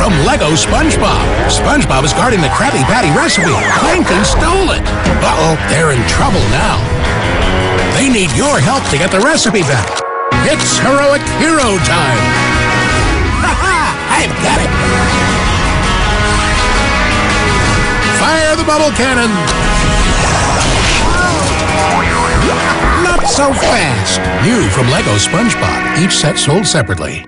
from Lego SpongeBob. SpongeBob is guarding the Krabby Patty recipe. Plankton stole it. Uh-oh, they're in trouble now. They need your help to get the recipe back. It's heroic hero time. Ha-ha! I've got it. Fire the bubble cannon. Not so fast. New from Lego SpongeBob. Each set sold separately.